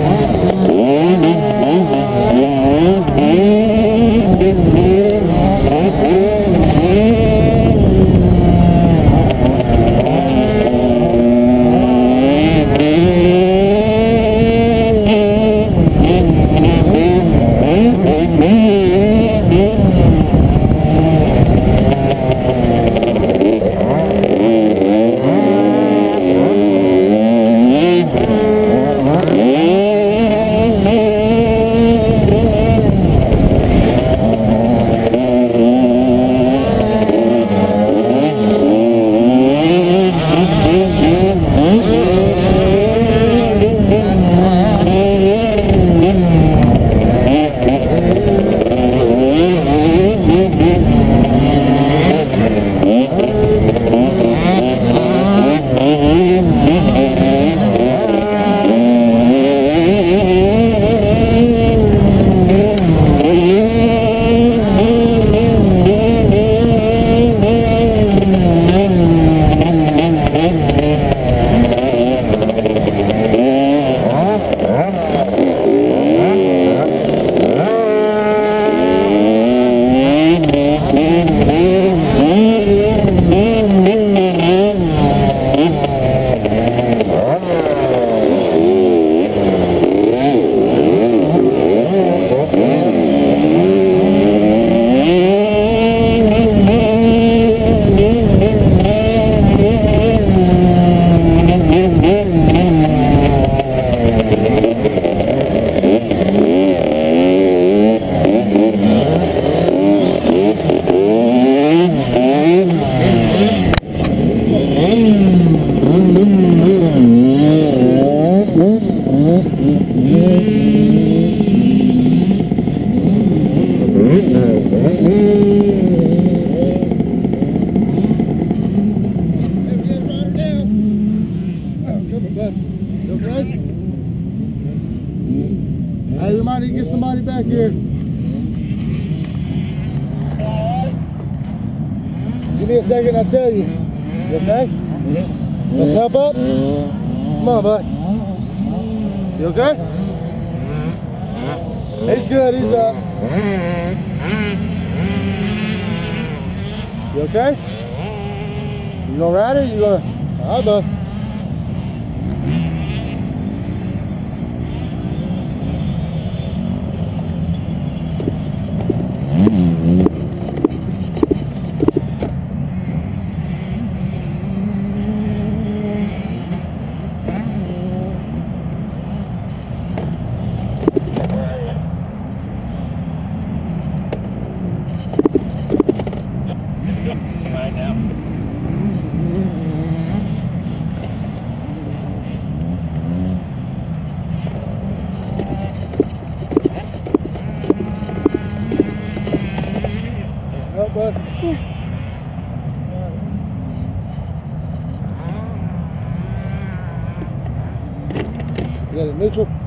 Oh, I'll tell you. You okay? Let's help up. Come on, bud. You okay? He's good, he's up. You okay? You gonna ride it? You gonna? All right, bud. Right now. Bud. You got it neutral?